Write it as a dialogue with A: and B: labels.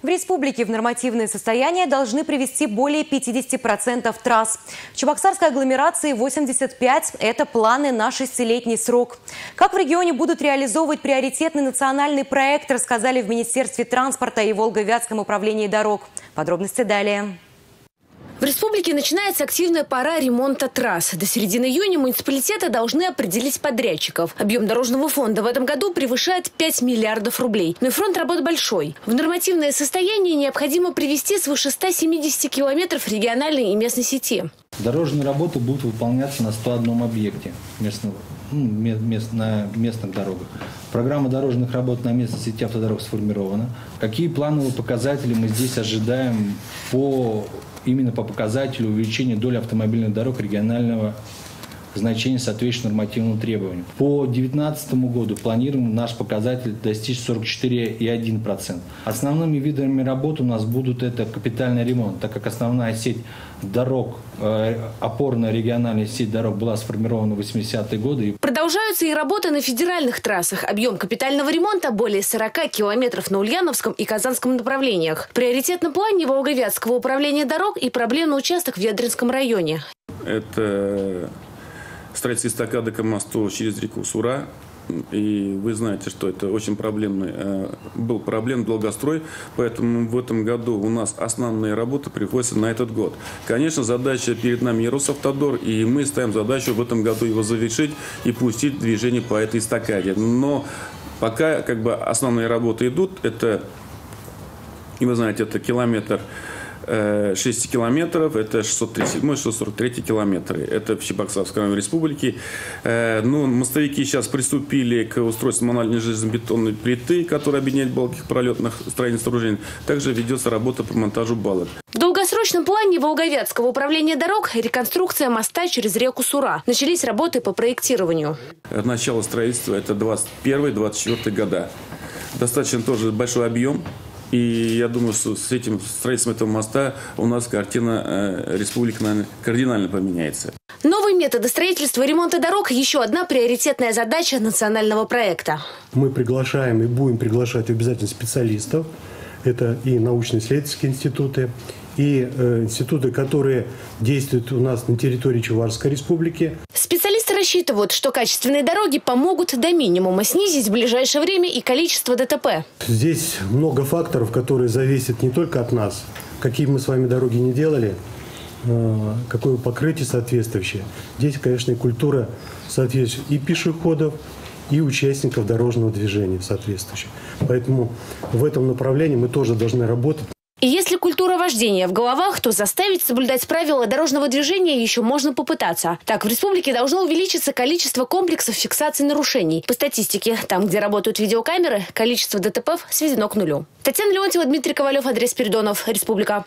A: В республике в нормативное состояние должны привести более 50% трасс. В Чебоксарской агломерации 85 – это планы на шестилетний срок. Как в регионе будут реализовывать приоритетный национальный проект, рассказали в Министерстве транспорта и Волго-Вятском управлении дорог. Подробности далее.
B: В республике начинается активная пора ремонта трасс. До середины июня муниципалитеты должны определить подрядчиков. Объем дорожного фонда в этом году превышает 5 миллиардов рублей. Но и фронт работы большой. В нормативное состояние необходимо привести свыше 170 километров региональной и местной сети.
C: Дорожные работы будут выполняться на 101 объекте местного, ну, мест, на местных дорогах. Программа дорожных работ на местной сети автодорог сформирована. Какие плановые показатели мы здесь ожидаем по именно по показателю увеличения доли автомобильных дорог регионального значения соответствует нормативным требованиям. По 2019 году планируем наш показатель достичь 44,1%. Основными видами работ у нас будут это капитальный ремонт, так как основная сеть дорог, э, опорная региональная сеть дорог была сформирована в 80-е годы.
B: Продолжаются и работы на федеральных трассах. Объем капитального ремонта более 40 километров на Ульяновском и Казанском направлениях. Приоритет на плане Волговятского управления дорог и проблемный участок в Ядринском районе.
D: Это строительство эстакады к мосту через реку Сура. И вы знаете, что это очень проблемный, э, был проблем долгострой, поэтому в этом году у нас основные работы приходятся на этот год. Конечно, задача перед нами Росавтодор, и мы ставим задачу в этом году его завершить и пустить движение по этой эстакаде. Но пока как бы основные работы идут, это, и вы знаете, это километр 6 э, километров, это 637-643 километры. Это в Чебоксарской республике. Э, ну, мостовики сейчас приступили к устройству мануальной железобетонной плиты, которая объединяет балки пролетных строительных сооружений. Также ведется работа по монтажу балок.
B: В долгосрочном плане Волговятского управления дорог реконструкция моста через реку Сура. Начались работы по проектированию.
D: Начало строительства это 21-24 года. Достаточно тоже большой объем. И я думаю, что с этим строительством этого моста у нас картина э, республики, наверное, кардинально поменяется.
B: Новые методы строительства и ремонта дорог – еще одна приоритетная задача национального проекта.
E: Мы приглашаем и будем приглашать обязательно специалистов. Это и научно-исследовательские институты, и э, институты, которые действуют у нас на территории Чуварской республики.
B: Рассчитывают, что качественные дороги помогут до минимума снизить в ближайшее время и количество ДТП.
E: Здесь много факторов, которые зависят не только от нас. Какие мы с вами дороги не делали, э, какое покрытие соответствующее. Здесь, конечно, и культура соответствующая и пешеходов, и участников дорожного движения соответствующих. Поэтому в этом направлении мы тоже должны работать.
B: И если культура вождения в головах, то заставить соблюдать правила дорожного движения еще можно попытаться. Так, в республике должно увеличиться количество комплексов фиксации нарушений. По статистике, там, где работают видеокамеры, количество ДТП сведено к нулю. Татьяна Леонтьева, Дмитрий Ковалев, Андрей Спиридонов, Республика.